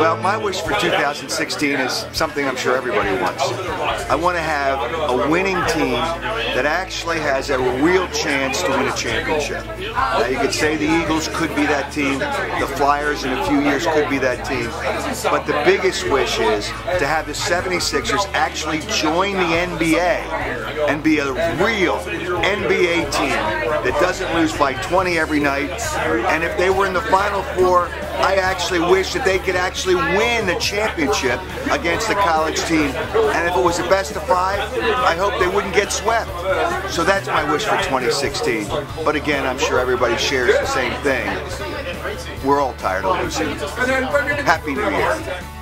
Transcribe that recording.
Well, my wish for 2016 is something I'm sure everybody wants. I want to have a winning team that actually has a real chance to win a championship. Now, you could say the Eagles could be that team, the Flyers in a few years could be that team, but the biggest wish is to have the 76ers actually join the NBA and be a real NBA team that doesn't lose by 20 every night. And if they were in the Final Four, I actually wish that they could actually win the championship against the college team. And if it was a best of five, I hope they wouldn't get swept. So that's my wish for 2016. But again, I'm sure everybody shares the same thing. We're all tired of losing. Happy New Year.